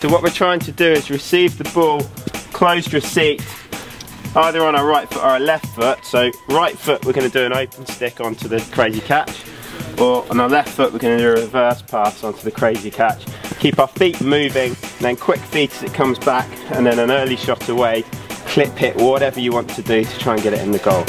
So what we're trying to do is receive the ball, close closed seat, either on our right foot or our left foot. So right foot we're going to do an open stick onto the crazy catch, or on our left foot we're going to do a reverse pass onto the crazy catch. Keep our feet moving, then quick feet as it comes back, and then an early shot away, clip hit, whatever you want to do to try and get it in the goal.